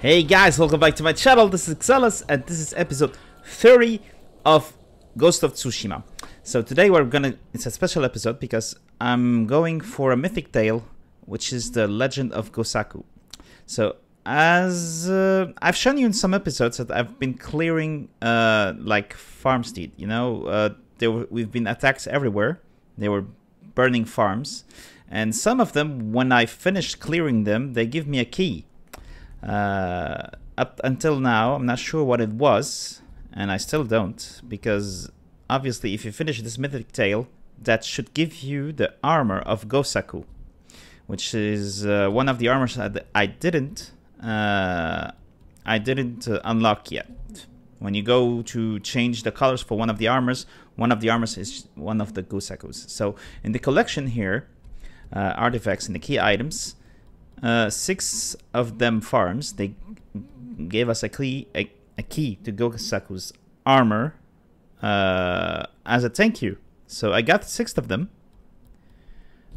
Hey guys, welcome back to my channel. This is Xalyth, and this is episode 30 of Ghost of Tsushima. So today we're gonna, it's a special episode because I'm going for a mythic tale, which is the Legend of Gosaku. So as uh, I've shown you in some episodes that I've been clearing uh, like farmstead, you know, uh, there were, we've been attacks everywhere. They were burning farms. And some of them, when I finished clearing them, they give me a key. Uh, up until now, I'm not sure what it was, and I still don't, because obviously, if you finish this mythic tale, that should give you the armor of Gosaku, which is uh, one of the armors that I didn't, uh, I didn't uh, unlock yet. When you go to change the colors for one of the armors, one of the armors is one of the Gosakus. So in the collection here, uh, artifacts and the key items, uh, six of them farms. They gave us a key, a, a key to Gosaku's armor uh, as a thank you. So I got six of them,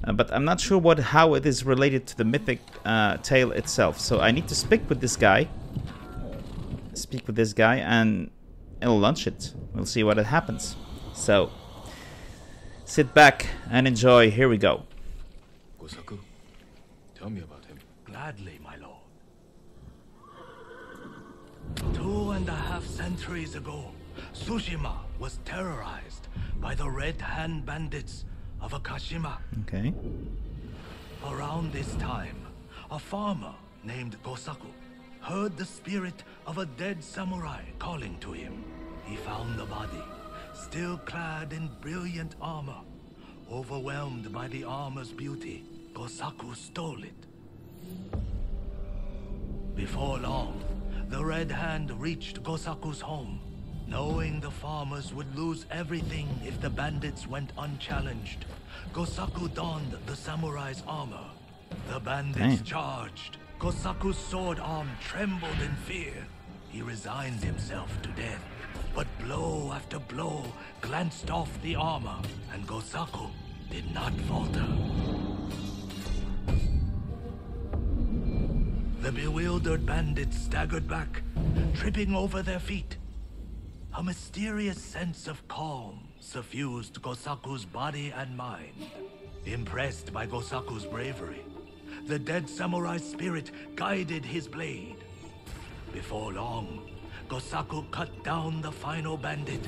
uh, but I'm not sure what how it is related to the mythic uh, tale itself. So I need to speak with this guy, speak with this guy, and it'll launch it. We'll see what it happens. So sit back and enjoy. Here we go. Gosaku, tell me about Gladly, my lord. Two and a half centuries ago, Tsushima was terrorized by the Red Hand Bandits of Akashima. Okay. Around this time, a farmer named Gosaku heard the spirit of a dead samurai calling to him. He found the body, still clad in brilliant armor. Overwhelmed by the armor's beauty, Gosaku stole it. Before long, the Red Hand reached Gosaku's home. Knowing the farmers would lose everything if the bandits went unchallenged, Gosaku donned the samurai's armor. The bandits charged. Gosaku's sword arm trembled in fear. He resigned himself to death. But blow after blow glanced off the armor, and Gosaku did not falter. The bewildered bandits staggered back, tripping over their feet. A mysterious sense of calm suffused Gosaku's body and mind. Impressed by Gosaku's bravery, the dead samurai's spirit guided his blade. Before long, Gosaku cut down the final bandit.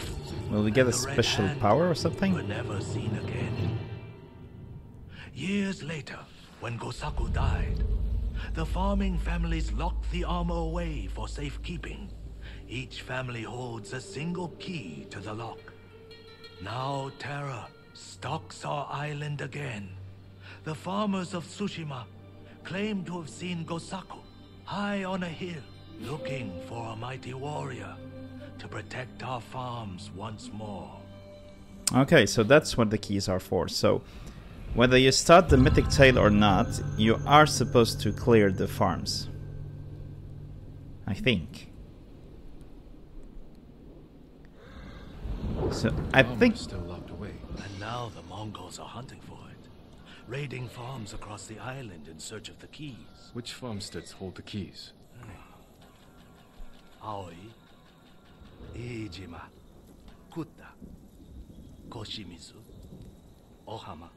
Will we get a and the Red special power or Were something? never seen again. Years later, when Gosaku died, the farming families lock the armor away for safekeeping. Each family holds a single key to the lock. Now terror stalks our island again. The farmers of Tsushima claim to have seen Gosaku high on a hill, looking for a mighty warrior to protect our farms once more. Okay, so that's what the keys are for. So, whether you start the mythic tale or not, you are supposed to clear the farms. I think. So, I think. still locked away. And now the Mongols are hunting for it, raiding farms across the island in search of the keys. Which farmsteads hold the keys? Aoi, Iijima, Kutta, Koshimizu, Ohama,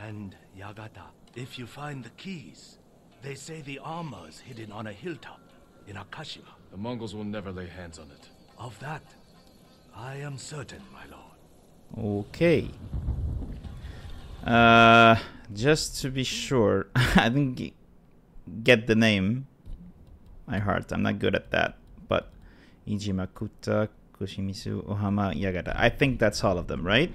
and Yagata. If you find the keys, they say the armor is hidden on a hilltop in Akashima. The Mongols will never lay hands on it. Of that, I am certain, my lord. Okay. Uh, just to be sure, I didn't get the name. My heart, I'm not good at that. But Ijimakuta, Kushimisu, Ohama, Yagata. I think that's all of them, right?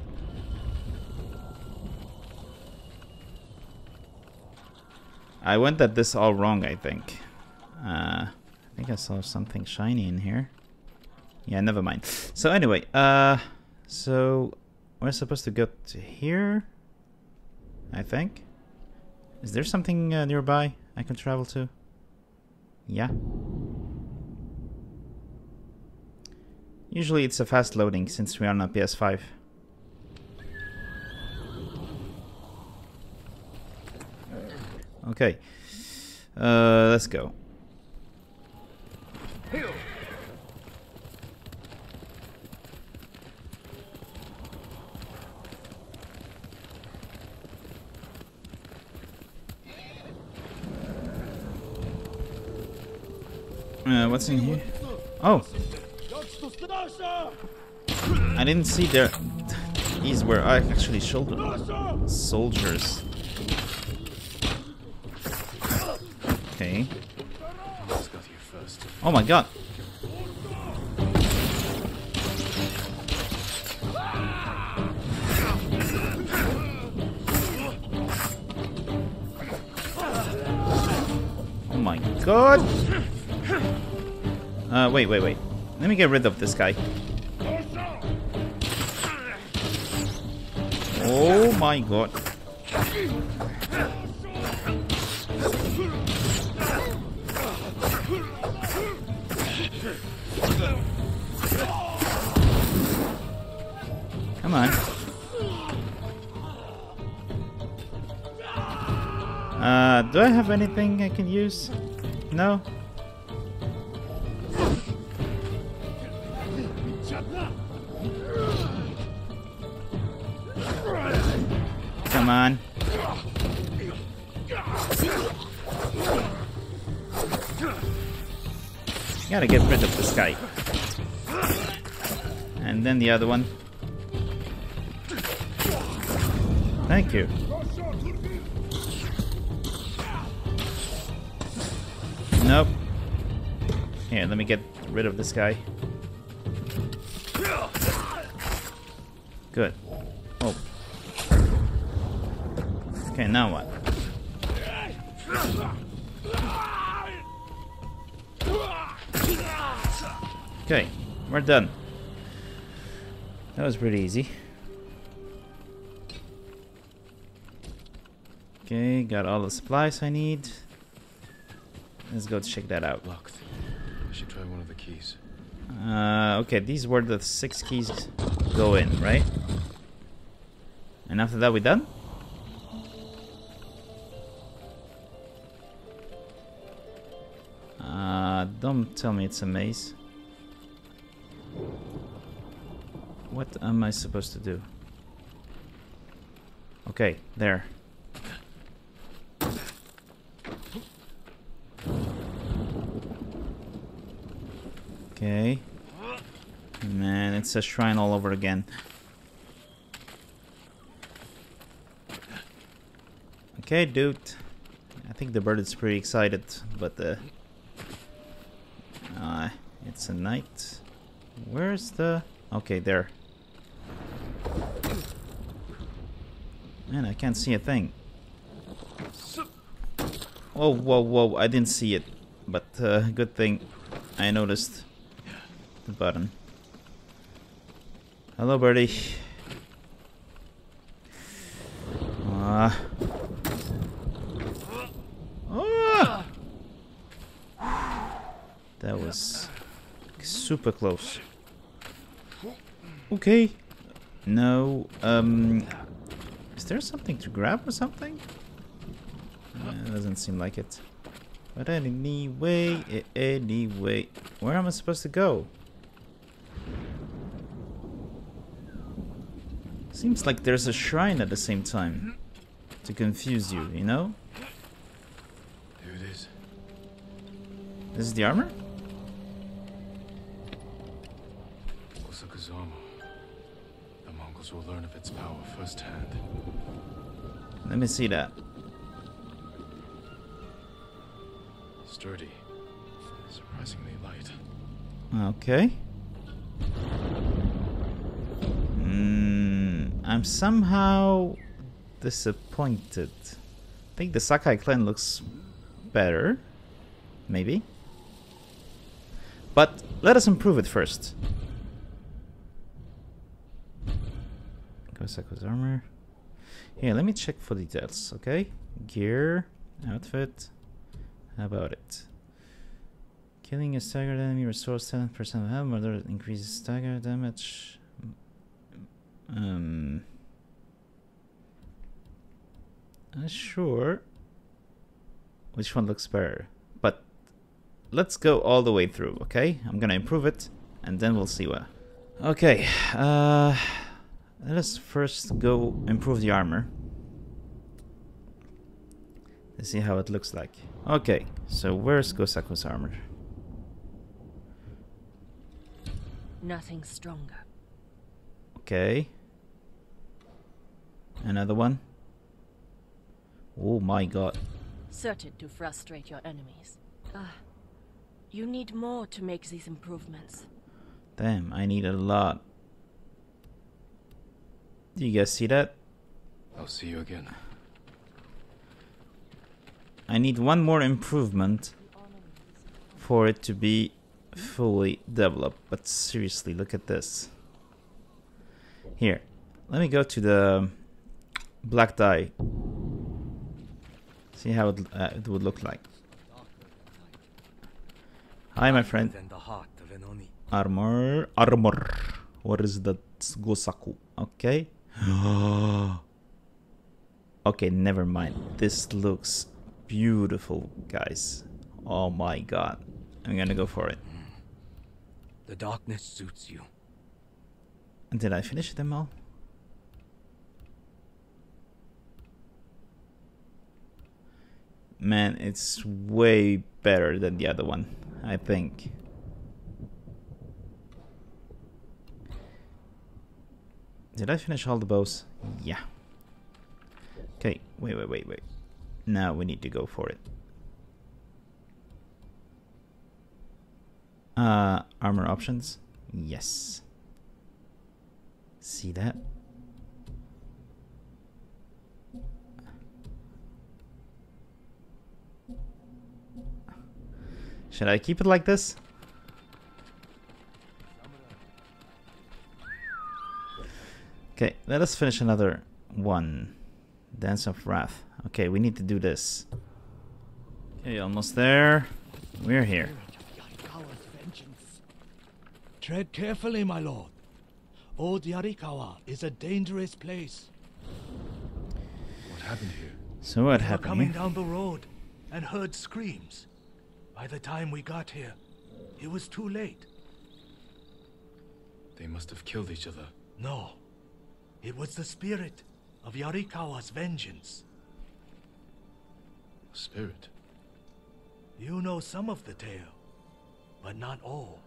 I went at this all wrong, I think. Uh, I think I saw something shiny in here. Yeah, never mind. So anyway, uh, so we're supposed to go to here, I think. Is there something uh, nearby I can travel to? Yeah. Usually it's a fast loading since we are on a PS5. Okay. Uh, let's go. Uh, what's in here? Oh! I didn't see there... These were actually soldiers. Oh my god. Oh my god. Uh, wait, wait, wait. Let me get rid of this guy. Oh my god. I have anything I can use? No? Come on. Gotta get rid of this guy. And then the other one. Thank you. Nope. Here, let me get rid of this guy. Good. Oh. Okay, now what? Okay, we're done. That was pretty easy. Okay, got all the supplies I need. Let's go check that out. Locked. I should try one of the keys. Uh, okay, these were the six keys go in, right? And after that, we're done? Uh, don't tell me it's a maze. What am I supposed to do? Okay, there. Okay. Man, it's a shrine all over again. Okay, dude. I think the bird is pretty excited, but uh, uh it's a night. Where's the? Okay, there. Man, I can't see a thing. Whoa, whoa, whoa! I didn't see it, but uh, good thing I noticed the button. Hello, birdie. Ah. Ah! That was super close. Okay. No. Um. Is there something to grab or something? Uh, doesn't seem like it. But anyway, anyway, where am I supposed to go? Seems like there's a shrine at the same time. To confuse you, you know? Here it is. This is the armor? Gosaku's armor. The Mongols will learn of its power firsthand. Let me see that. Sturdy. Surprisingly light. Okay. Mm, I'm somehow disappointed. I think the Sakai clan looks better. Maybe. But let us improve it first. Gosaku's armor. Here, let me check for details, okay? Gear, outfit. How about it? Killing a staggered enemy restores 10% of health, murder increases stagger damage. Um. Not sure which one looks better, but let's go all the way through, okay? I'm gonna improve it, and then we'll see what. Okay, uh, let us first go improve the armor. Let's see how it looks like. Okay, so where's Gosaku's armor? Nothing stronger. Okay. Another one. Oh my god. Certain to frustrate your enemies. Ah, you need more to make these improvements. Damn, I need a lot. Do you guys see that? I'll see you again. I need one more improvement for it to be fully developed. But seriously, look at this. Here, let me go to the black dye. See how it, uh, it would look like. Hi, my friend. Than the heart of Enoni. Armor, armor. What is that? Gosaku. Okay. okay, never mind. This looks beautiful, guys. Oh my god. I'm gonna go for it. The darkness suits you. Did I finish them all? Man, it's way better than the other one, I think. Did I finish all the bows? Yeah. Okay, wait, wait, wait, wait. Now we need to go for it. Uh, armor options? Yes. See that? Should I keep it like this? Okay, let us finish another one. Dance of Wrath. Okay, we need to do this. Okay, almost there. We're here. Yarikawa's vengeance. Tread carefully, my lord. Old Yarikawa is a dangerous place. What happened here? So what We were happened coming here? down the road and heard screams. By the time we got here, it was too late. They must have killed each other. No, it was the spirit of Yarikawa's vengeance. Spirit. You know some of the tale, but not all.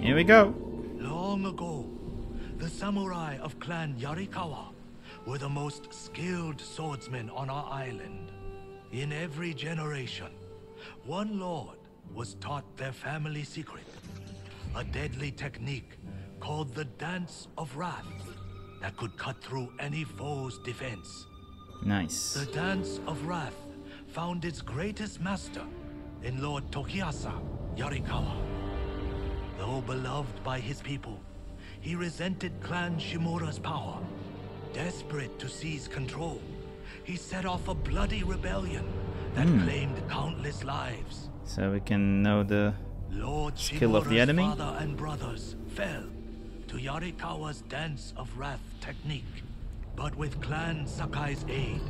Here we go. Long ago, the samurai of Clan Yarikawa were the most skilled swordsmen on our island. In every generation, one lord was taught their family secret, a deadly technique called the Dance of Wrath that could cut through any foe's defense. Nice. The Dance of Wrath found its greatest master in Lord Tokiasa Yarikawa. Though beloved by his people, he resented Clan Shimura's power. Desperate to seize control, he set off a bloody rebellion that hmm. claimed countless lives. So we can know the Lord Skill of the Shimura's enemy? father and brothers fell to Yarikawa's Dance of Wrath technique. But with Clan Sakai's aid,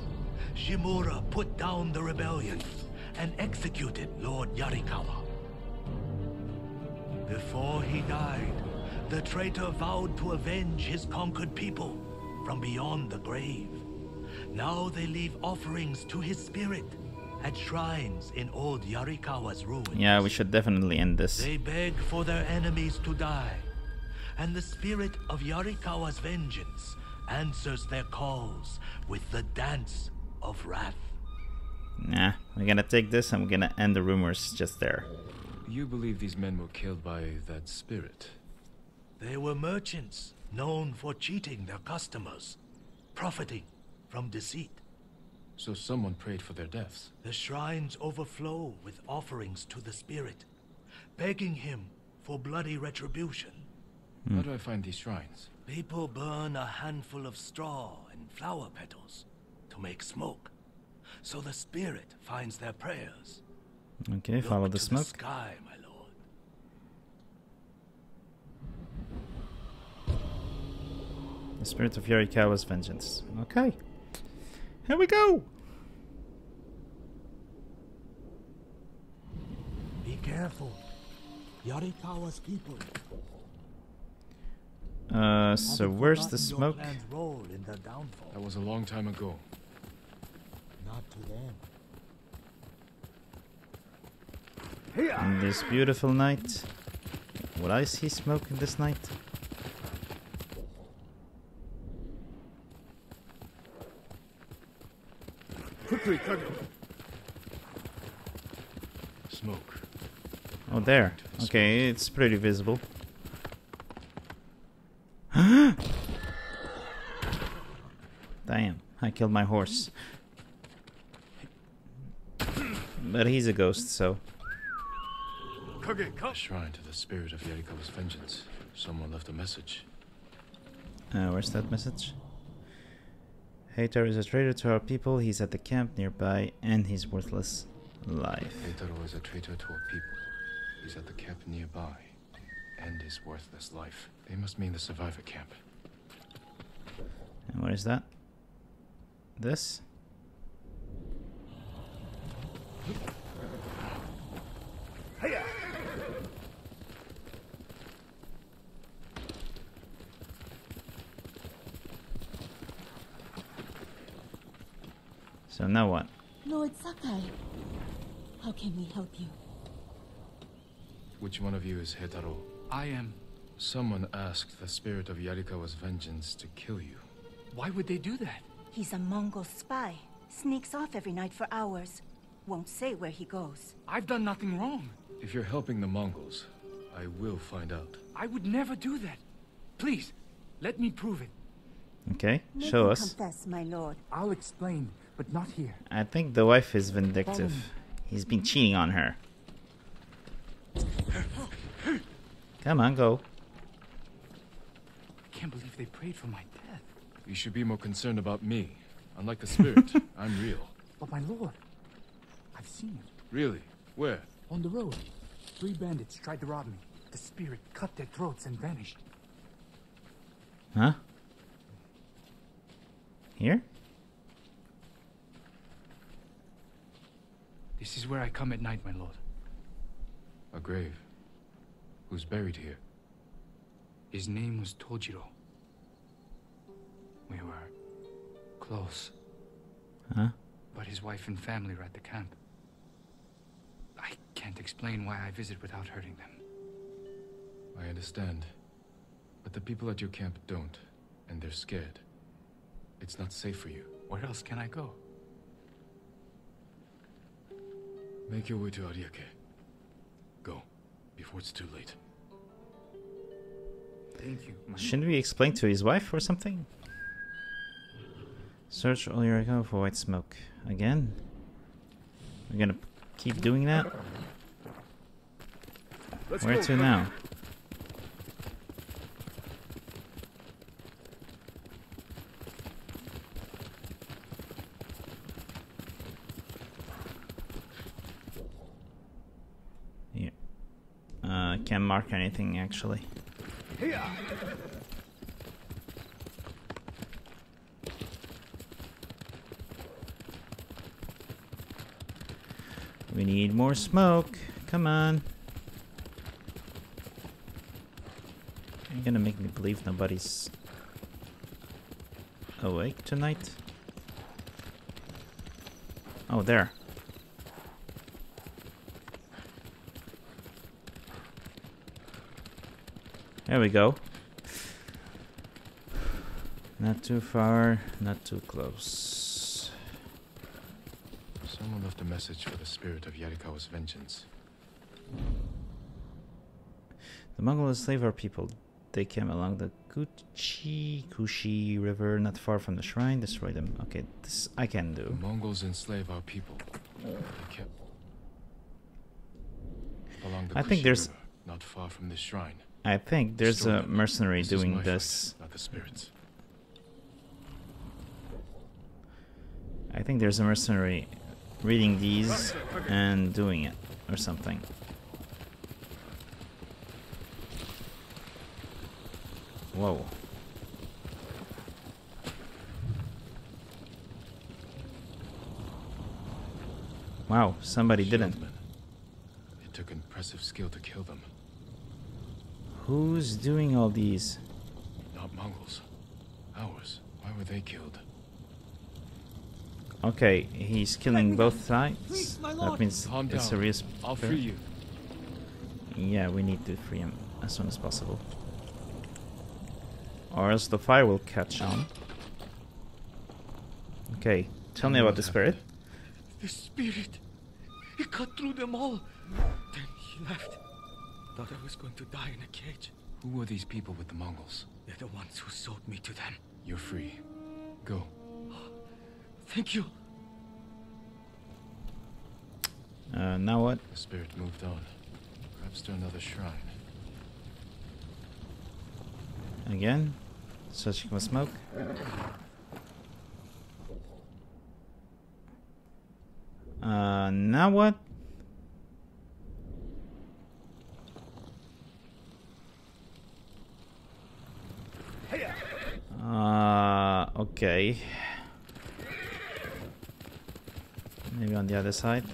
Shimura put down the rebellion and executed Lord Yarikawa. Before he died, the traitor vowed to avenge his conquered people from beyond the grave. Now they leave offerings to his spirit at shrines in old Yarikawa's ruins. Yeah, we should definitely end this. They beg for their enemies to die, and the spirit of Yarikawa's vengeance answers their calls with the Dance of Wrath. Nah, we're gonna take this and we're gonna end the rumors just there. You believe these men were killed by that spirit? They were merchants known for cheating their customers, profiting from deceit. So someone prayed for their deaths. The shrines overflow with offerings to the spirit, begging him for bloody retribution. How do I find these shrines? People burn a handful of straw and flower petals to make smoke, so the spirit finds their prayers. Okay, follow Look the to smoke. sky, my lord. The spirit of Yarikawa's vengeance. Okay. Here we go. Be careful. Yarikawa's people. Uh, so where's the smoke? clan's role in their downfall. That was a long time ago. Not to them. in this beautiful night. Will I see smoke in this night? Quickly, Kage. Smoke. Oh, there. Okay, it's pretty visible. Damn, I killed my horse. But he's a ghost, so. Kage, come. A shrine to the spirit of Yarikawa's vengeance. Someone left a message. Uh, where's that message? Hater is a traitor to our people. He's at the camp nearby, and he's worthless. Life. Eitaro is a traitor to our people. He's at the camp nearby. And his worthless life. They must mean the survivor camp. And what is that? This? So now what? Lord Sakai, how can we help you? Which one of you is Eitaro? I am. Someone asked the spirit of Yarikawa's vengeance to kill you. Why would they do that? He's a Mongol spy. Sneaks off every night for hours. Won't say where he goes. I've done nothing wrong. If you're helping the Mongols, I will find out. I would never do that. Please, let me prove it. Okay, Make show him us. confess, my lord. I'll explain, but not here. I think the wife is vindictive. He's been cheating on her. Come on, go. I can't believe they prayed for my death. You should be more concerned about me. Unlike the spirit, I'm real. But my lord, I've seen it. Really? Where? On the road. Three bandits tried to rob me. The spirit cut their throats and vanished. Huh? Here? This is where I come at night, my lord. A grave. Who's buried here? His name was Tojiro. We were close, Huh? but his wife and family were at the camp. I can't explain why I visit without hurting them. I understand. But the people at your camp don't, and they're scared. It's not safe for you. Where else can I go? Make your way to Ariake. Go, before it's too late. Thank you, my Shouldn't we explain to his wife or something? Search all your account for white smoke. Again? We're gonna keep doing that? Let's Where go, to Kage. now? Yeah. Uh, can't mark anything actually. We need more smoke. Come on. You're gonna make me believe nobody's awake tonight? Oh, there. There we go. Not too far, not too close. Someone left a message for the spirit of Yarikawa's vengeance. The Mongol enslaved our people. They came along the Kuchi Kushi River, not far from the shrine. Destroy them. Okay, this I can The do. Mongols enslave our people. They kept along the I think Kushi there's- River, not far from this shrine. I think there's Destroy a mercenary This doing my fight, this. not the spirits. I think there's a mercenary reading these and doing it or something. Whoa. Wow, somebody didn't. It took impressive skill to kill them. Who's doing all these? Not Mongols. Ours. Why were they killed? Okay, he's killing both sides. Please, That means Calm it's a down. real I'll free you. Yeah, we need to free him as soon as possible. Or else the fire will catch on. Okay, tell me about the spirit. The spirit. He cut through them all. Then he left. Thought I was going to die in a cage. Who were these people with the Mongols? They're the ones who sold me to them. You're free. Go. Thank you. Uh, now what? The spirit moved on. Perhaps to another shrine. Again? Searching for smoke? Uh, now what? Uh, okay. Maybe on the other side.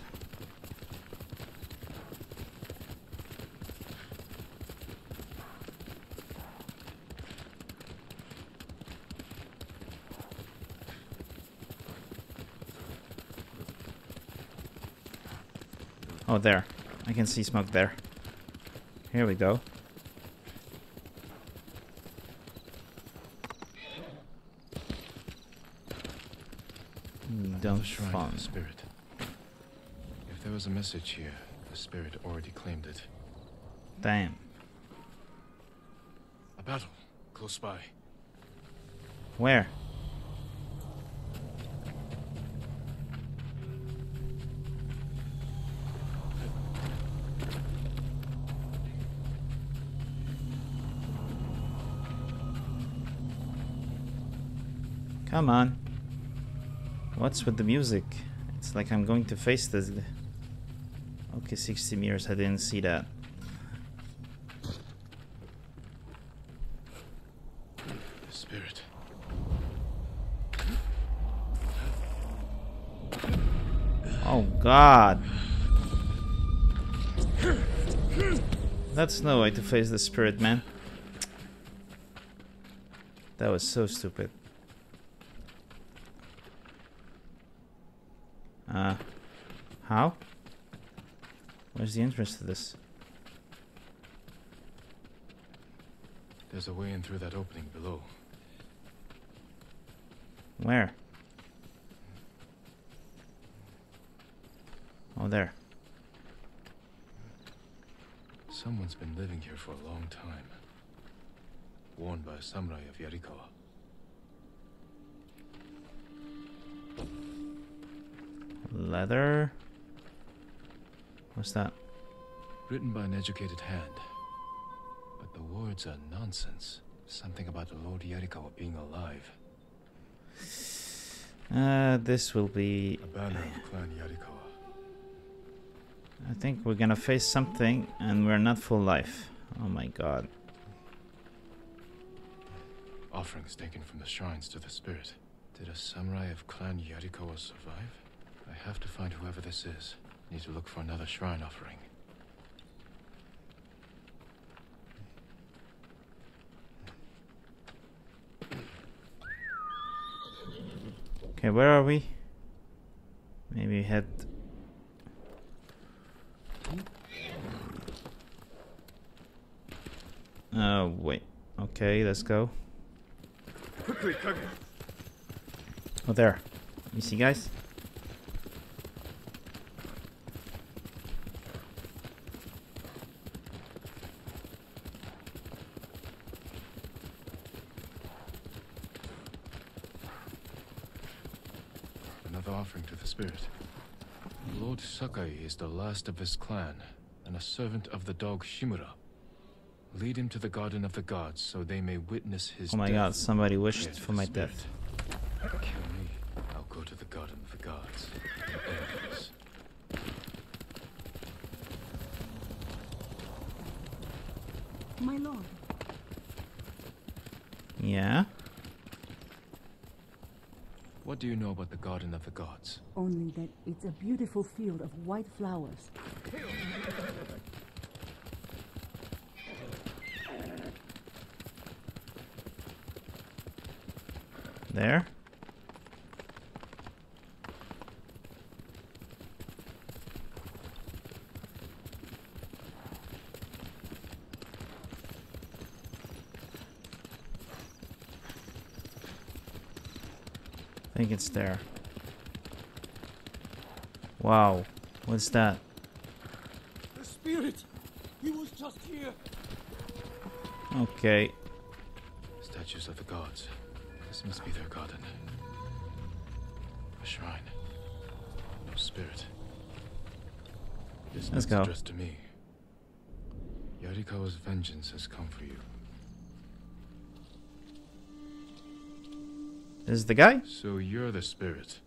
Oh, there. I can see smoke there. Here we go. Shrine of the spirit. If there was a message here, the spirit already claimed it. Damn. A battle, close by. Where? Come on. What's with the music? It's like I'm going to face this. Okay, 60 meters. I didn't see that. The spirit. Oh god. That's no way to face the spirit, man. That was so stupid. Uh, how? Where's the entrance to this? There's a way in through that opening below. Where? Oh, there. Someone's been living here for a long time. Warned by a samurai of Yarikawa. Leather. What's that? Written by an educated hand. But the words are nonsense. Something about Lord Yarikawa being alive. Uh, this will be. A banner of Clan Yarikawa. I think we're gonna face something, and we're not full life. Oh my god. Offerings taken from the shrines to the spirit. Did a samurai of Clan Yarikawa survive? I have to find whoever this is. Need to look for another shrine offering. Okay, where are we? Maybe head. Oh, wait. Okay, let's go. Quickly, Oh, there. You see, guys? Another offering to the spirit. Lord Sakai is the last of his clan, and a servant of the dog Shimura. Lead him to the Garden of the Gods, so they may witness his Oh my death. god, somebody wished Yes, for my spirit. death. of the gods. Only that it's a beautiful field of white flowers. There. I think it's there. Wow. What's that? The spirit! He was just here! Okay. Statues of the gods. This must be their garden. A shrine. No spirit. This Let's is go. addressed to me. Yarikawa's vengeance has come for you. This is the guy? So you're the spirit.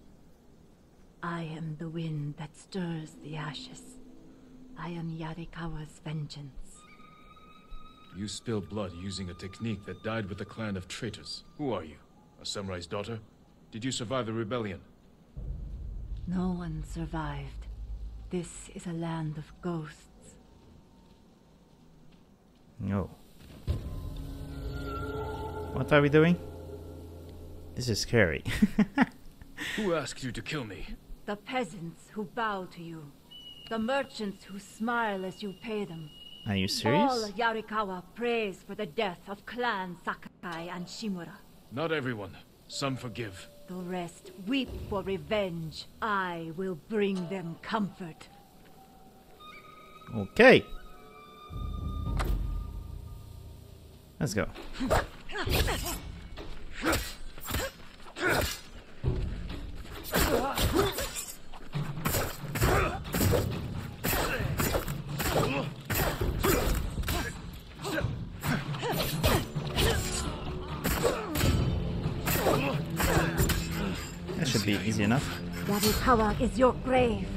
I am the wind that stirs the ashes. I am Yarikawa's vengeance. You spilled blood using a technique that died with a clan of traitors. Who are you? A samurai's daughter? Did you survive the rebellion? No one survived. This is a land of ghosts. No. What are we doing? This is scary. Who asked you to kill me? The peasants who bow to you. The merchants who smile as you pay them. are you serious? All? Yarikawa prays for the death of Clan Sakai and Shimura. Not everyone. Some forgive. The rest weep for revenge. I will bring them comfort. Okay. Let's go. should be easy enough. Yarikawa is your grave.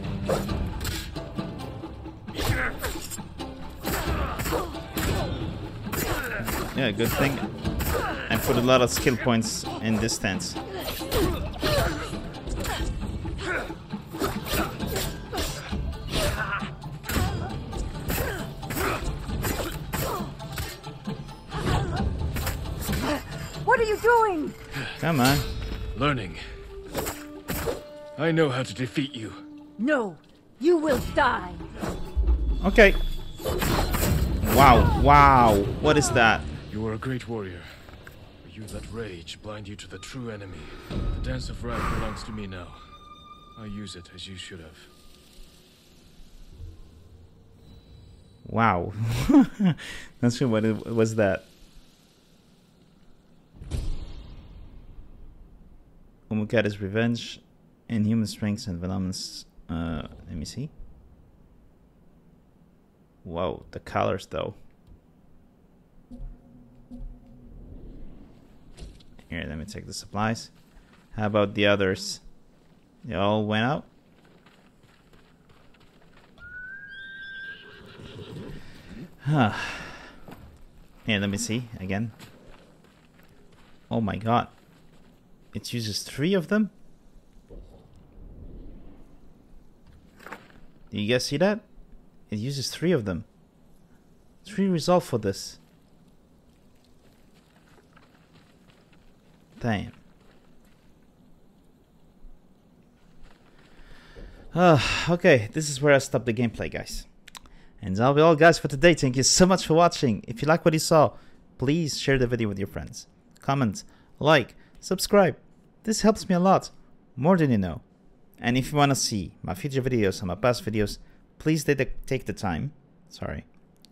Yeah, good thing. I put a lot of skill points in this stance. Know how to defeat you. No, you will die. Okay. Wow, wow. What is that? You are a great warrior. But you let rage blind you to the true enemy. The Dance of Wrath belongs to me now. I use it as you should have. Wow. Not sure what it was that. Umukata's revenge, inhuman strength and venomous. Uh, let me see. Wow, the colors though. Here, let me take the supplies. How about the others? They all went out? Huh. Here, let me see again. Oh my god. It uses three of them? You guys see that? It uses three of them. Three resolve for this. Damn. Ah, okay, this is where I stop the gameplay, guys. And that'll be all, guys, for today. Thank you so much for watching. If you like what you saw, please share the video with your friends. Comment, like, subscribe. This helps me a lot, more than you know. And if you want to see my future videos and my past videos, please take the, time, sorry,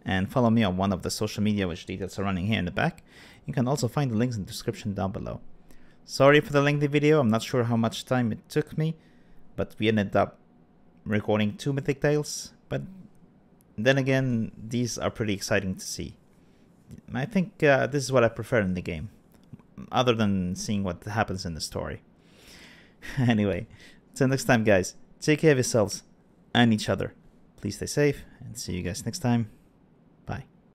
and follow me on one of the social media which details are running here in the back. You can also find the links in the description down below. Sorry for the lengthy video, I'm not sure how much time it took me, but we ended up recording two Mythic Tales, but then again, these are pretty exciting to see. I think uh, this is what I prefer in the game, other than seeing what happens in the story. anyway, until next time, guys, take care of yourselves and each other. Please stay safe, and see you guys next time.